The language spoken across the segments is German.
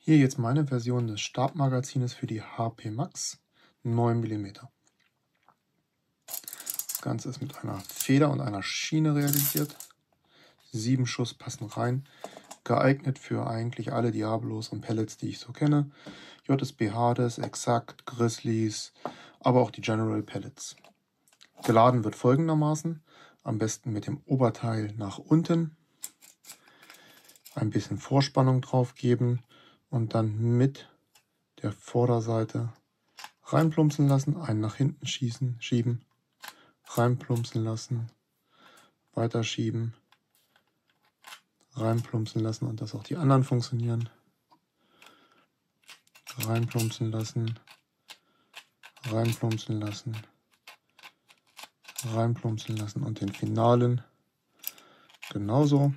Hier jetzt meine Version des Stabmagazines für die HP Max 9 mm. Das Ganze ist mit einer Feder und einer Schiene realisiert. Sieben Schuss passen rein. Geeignet für eigentlich alle Diablos und Pellets, die ich so kenne. JSB Hades, Exact, Grizzlies, aber auch die General Pellets. Geladen wird folgendermaßen. Am besten mit dem Oberteil nach unten. Ein bisschen Vorspannung drauf geben und dann mit der Vorderseite reinplumpsen lassen, einen nach hinten schießen, schieben, reinplumpsen lassen, weiter schieben, reinplumpsen lassen und dass auch die anderen funktionieren. Reinplumpsen lassen, reinplumpsen lassen, reinplumpsen lassen und den finalen genauso.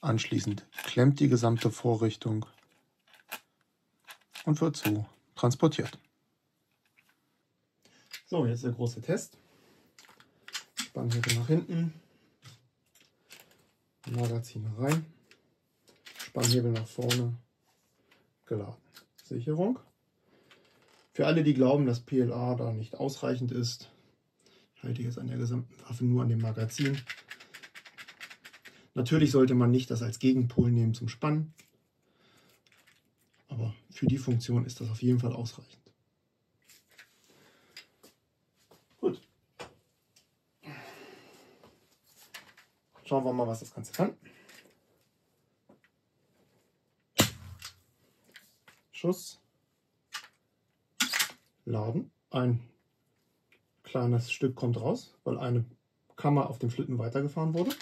Anschließend klemmt die gesamte Vorrichtung und wird so transportiert. So, jetzt der große Test. Spannhebel nach hinten, Magazin rein, Spannhebel nach vorne, geladen. Sicherung. Für alle, die glauben, dass PLA da nicht ausreichend ist, ich halte jetzt an der gesamten Waffe nur an dem Magazin. Natürlich sollte man nicht das als Gegenpol nehmen zum Spannen. Für die Funktion ist das auf jeden Fall ausreichend. Gut. Schauen wir mal, was das Ganze kann. Schuss. Laden. Ein kleines Stück kommt raus, weil eine Kammer auf dem Schlitten weitergefahren wurde.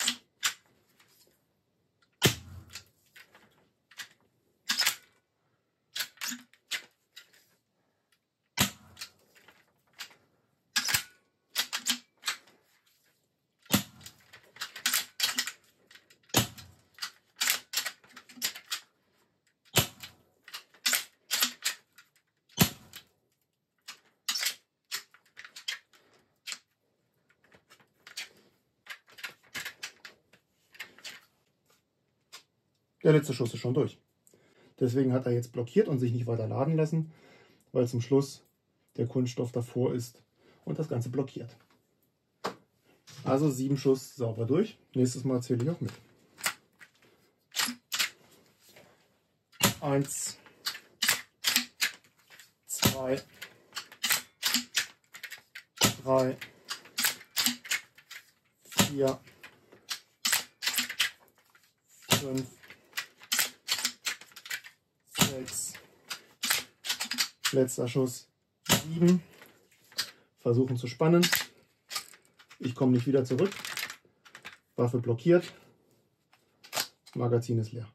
Der letzte Schuss ist schon durch. Deswegen hat er jetzt blockiert und sich nicht weiter laden lassen, weil zum Schluss der Kunststoff davor ist und das Ganze blockiert. Also sieben Schuss sauber durch. Nächstes Mal zähle ich auch mit. Eins, zwei, drei, vier, fünf, 6. Letzter Schuss 7. Versuchen zu spannen. Ich komme nicht wieder zurück. Waffe blockiert. Magazin ist leer.